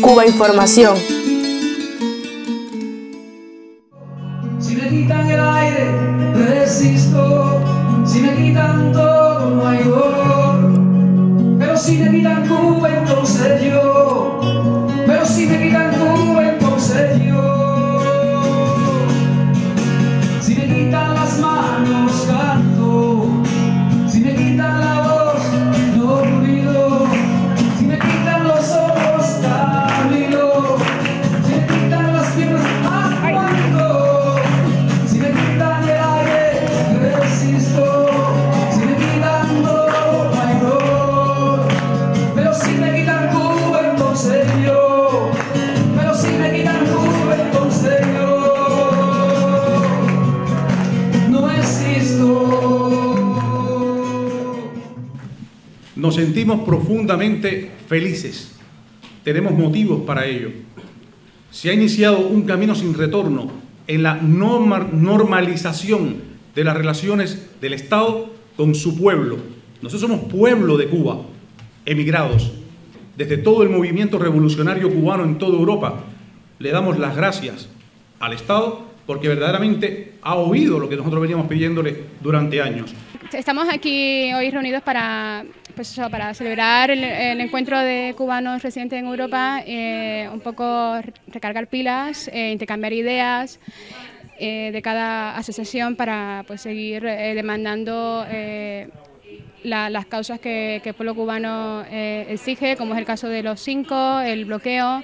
Cuba Información. Sentimos profundamente felices. Tenemos motivos para ello. Se ha iniciado un camino sin retorno en la norma- normalización de las relaciones del Estado con su pueblo. Nosotros somos pueblo de Cuba, emigrados. Desde todo el movimiento revolucionario cubano en toda Europa, le damos las gracias al Estado porque verdaderamente ha oído lo que nosotros veníamos pidiéndole durante años. Estamos aquí hoy reunidos para, pues eso, para celebrar el, encuentro de cubanos residentes en Europa, eh, un poco recargar pilas, eh, intercambiar ideas eh, de cada asociación para pues, seguir eh, demandando la- las causas que, que el pueblo cubano exige, como es el caso de los cinco, el bloqueo,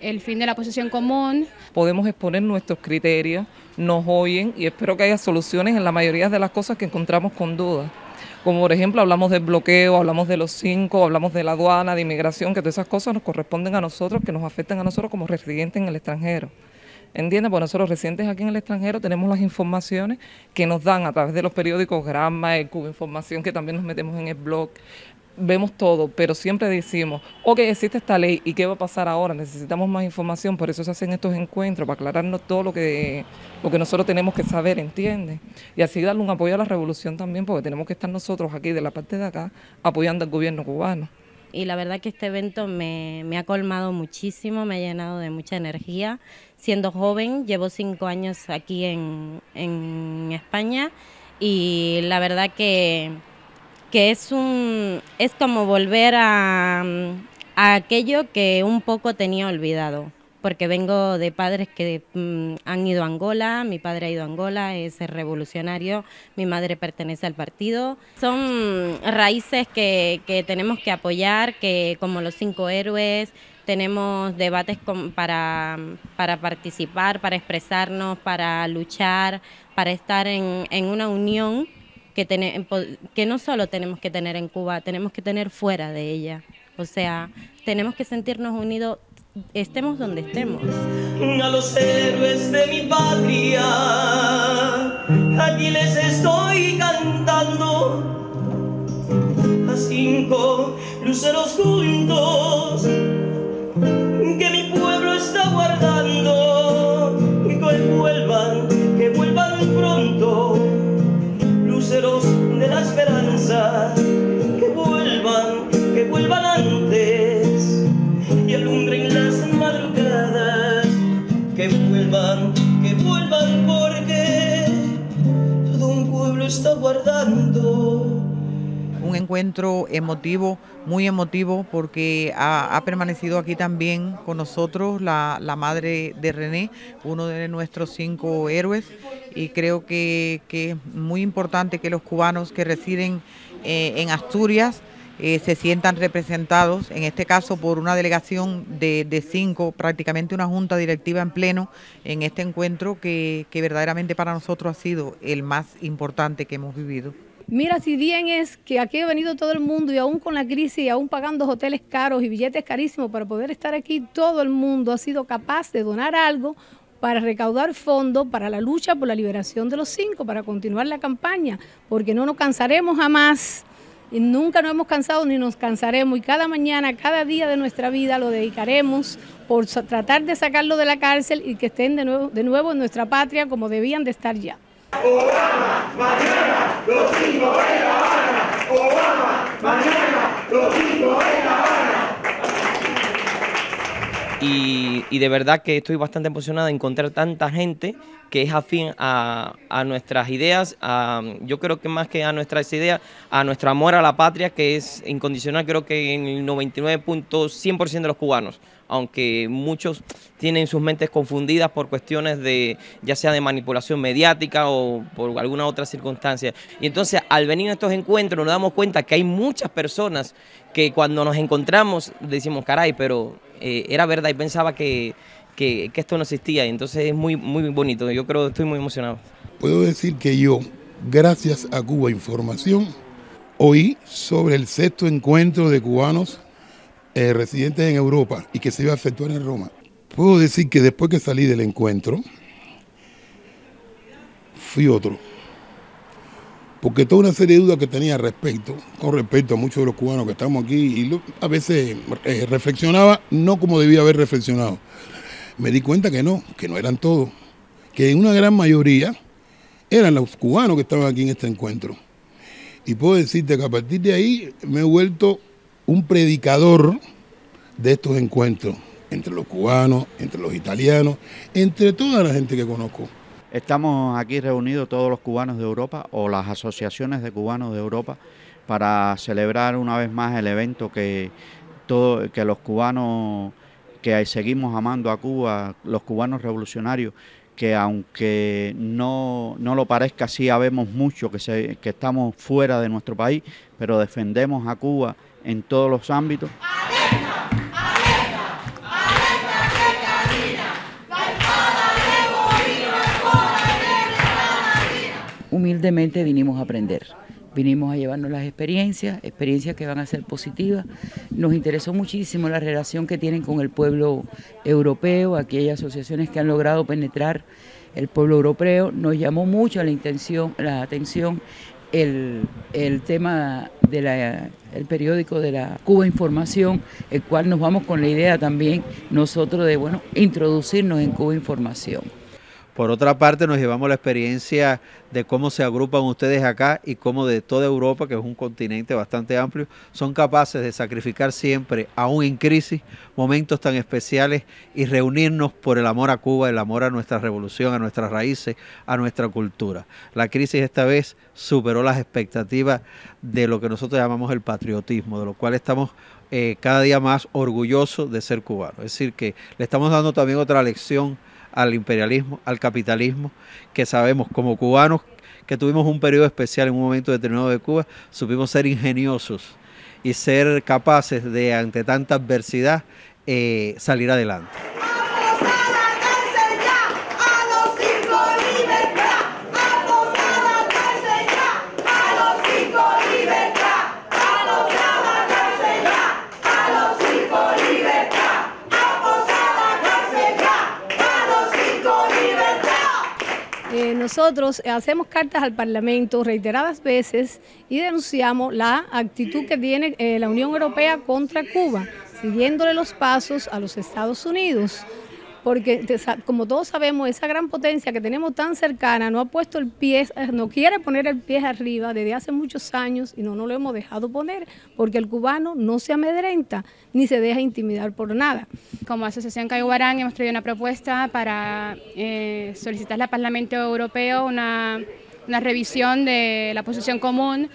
el fin de la posesión común, podemos exponer nuestros criterios, nos oyen y espero que haya soluciones en la mayoría de las cosas que encontramos con dudas. Como por ejemplo hablamos del bloqueo, hablamos de los cinco, hablamos de la aduana, de inmigración, que todas esas cosas nos corresponden a nosotros, que nos afectan a nosotros como residentes en el extranjero. ¿Entiendes? Pues nosotros residentes aquí en el extranjero tenemos las informaciones que nos dan a través de los periódicos Gramma, el Cuba Información, que también nos metemos en el blog. Vemos todo, pero siempre decimos, ok, existe esta ley, ¿y qué va a pasar ahora? Necesitamos más información, por eso se hacen estos encuentros, para aclararnos todo lo que, lo que nosotros tenemos que saber, ¿entiendes? Y así darle un apoyo a la revolución también, porque tenemos que estar nosotros aquí, de la parte de acá, apoyando al gobierno cubano. y la verdad que este evento me, me ha colmado muchísimo, me ha llenado de mucha energía. Siendo joven, llevo cinco años aquí en, en España y la verdad que, que es, un, es como volver a, aquello que un poco tenía olvidado. Porque vengo de padres que mm, han ido a Angola, mi padre ha ido a Angola, es revolucionario, mi madre pertenece al partido. Son raíces que, que tenemos que apoyar, que como los cinco héroes, tenemos debates para, para participar, para expresarnos, para luchar, para estar en, en una unión que, po- que no solo tenemos que tener en Cuba, tenemos que tener fuera de ella. O sea, tenemos que sentirnos unidos, estemos donde estemos. a los héroes de mi patria. Aquí les estoy cantando a cinco luceros juntos vuelvan, que vuelvan porque todo un pueblo está guardando. Un encuentro emotivo, muy emotivo, porque ha, permanecido aquí también con nosotros la, la madre de René, uno de nuestros cinco héroes, y creo que, que es muy importante que los cubanos que residen eh, en Asturias eh, se sientan representados, en este caso por una delegación de, cinco, prácticamente una junta directiva en pleno, en este encuentro que, que verdaderamente para nosotros ha sido el más importante que hemos vivido. Mira, si bien es que aquí ha venido todo el mundo y aún con la crisis y aún pagando hoteles caros y billetes carísimos para poder estar aquí, todo el mundo ha sido capaz de donar algo para recaudar fondos para la lucha por la liberación de los cinco, para continuar la campaña, porque no nos cansaremos jamás y nunca nos hemos cansado ni nos cansaremos y cada mañana, cada día de nuestra vida lo dedicaremos por tratar de sacarlo de la cárcel y que estén de nuevo, de nuevo en nuestra patria como debían de estar ya. Obama, mañana, los. Obama, mañana, los. Y, de verdad que estoy bastante emocionado de encontrar tanta gente que es afín a, nuestras ideas, yo creo que más que a nuestras ideas, a nuestro amor a la patria, que es incondicional, creo que en el 99.100% de los cubanos, aunque muchos tienen sus mentes confundidas por cuestiones de, ya sea de manipulación mediática o por alguna otra circunstancia. Y entonces al venir a estos encuentros nos damos cuenta que hay muchas personas que cuando nos encontramos decimos, caray, pero eh, era verdad y pensaba que, esto no existía. Y entonces es muy, muy bonito. Yo creo que estoy muy emocionado. Puedo decir que yo, gracias a Cuba Información, oí sobre el sexto encuentro de cubanos eh, residentes en Europa y que se iba a efectuar en Roma. Puedo decir que después que salí del encuentro, fui otro porque toda una serie de dudas que tenía respecto, con respecto a muchos de los cubanos que estamos aquí, y a veces eh, reflexionaba no como debía haber reflexionado. Me di cuenta que no, que no eran todos, que una gran mayoría eran los cubanos que estaban aquí en este encuentro. Y puedo decirte que a partir de ahí me he vuelto un predicador de estos encuentros, entre los cubanos, entre los italianos, entre toda la gente que conozco. Estamos aquí reunidos todos los cubanos de Europa o las asociaciones de cubanos de Europa para celebrar una vez más el evento que, todo, que los cubanos que seguimos amando a Cuba, los cubanos revolucionarios, que aunque no, no lo parezca, sí habemos mucho que, se, que estamos fuera de nuestro país, pero defendemos a Cuba en todos los ámbitos. Vinimos a aprender. Vinimos a llevarnos las experiencias, experiencias que van a ser positivas. Nos interesó muchísimo la relación que tienen con el pueblo europeo, aquellas asociaciones que han logrado penetrar el pueblo europeo. Nos llamó mucho la, intención, la atención el, tema del periódico de la Cuba Información, el cual nos vamos con la idea también nosotros de bueno introducirnos en Cuba Información. Por otra parte, nos llevamos la experiencia de cómo se agrupan ustedes acá y cómo de toda Europa, que es un continente bastante amplio, son capaces de sacrificar siempre, aún en crisis, momentos tan especiales y reunirnos por el amor a Cuba, el amor a nuestra revolución, a nuestras raíces, a nuestra cultura. La crisis esta vez superó las expectativas de lo que nosotros llamamos el patriotismo, de lo cual estamos eh, cada día más orgullosos de ser cubanos. Es decir, que le estamos dando también otra lección al imperialismo, al capitalismo, que sabemos como cubanos que tuvimos un periodo especial en un momento determinado de Cuba, supimos ser ingeniosos y ser capaces de, ante tanta adversidad, eh, salir adelante. Nosotros hacemos cartas al Parlamento reiteradas veces y denunciamos la actitud que tiene eh, la Unión Europea contra Cuba, siguiéndole los pasos a los Estados Unidos porque como todos sabemos, esa gran potencia que tenemos tan cercana no ha puesto el pie, eh, no quiere poner el pie arriba desde hace muchos años y no nos lo hemos dejado poner, porque el cubano no se amedrenta ni se deja intimidar por nada. Como Asociación Cayubarán hemos traído una propuesta para eh, solicitarle al Parlamento Europeo una, una revisión de la posición común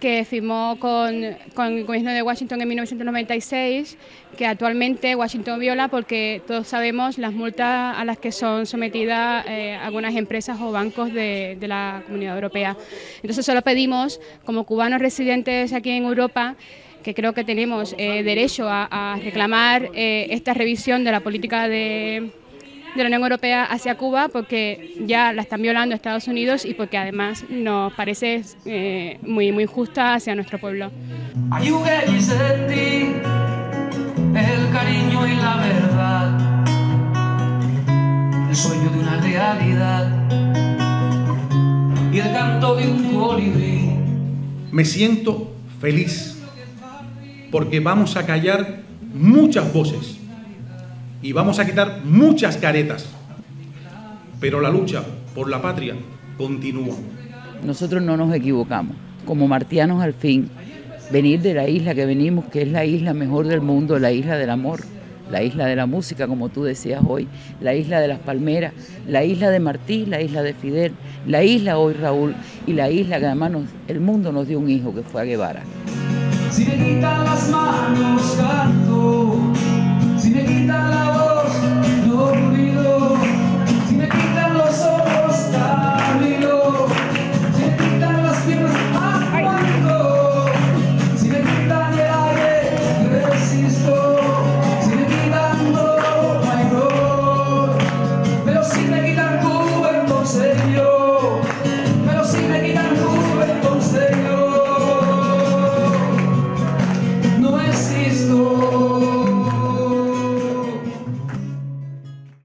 que firmó con, el gobierno de Washington en 1996, que actualmente Washington viola porque todos sabemos las multas a las que son sometidas eh, algunas empresas o bancos de, de, la Comunidad Europea. Entonces solo pedimos, como cubanos residentes aquí en Europa, que creo que tenemos eh, derecho a, reclamar eh, esta revisión de la política de de la Unión Europea hacia Cuba porque ya la están violando Estados Unidos y porque además nos parece eh, muy, muy injusta hacia nuestro pueblo. el cariño y la verdad, el sueño de una realidad y el canto de un colibrí. Me siento feliz porque vamos a callar muchas voces y vamos a quitar muchas caretas, pero la lucha por la patria continúa. Nosotros no nos equivocamos, como martianos al fin, venir de la isla que venimos, que es la isla mejor del mundo, la isla del amor, la isla de la música, como tú decías hoy, la isla de las palmeras, la isla de Martí, la isla de Fidel, la isla hoy Raúl y la isla que además nos- el mundo nos dio un hijo que fue a Guevara. Si me quitan las manos canto,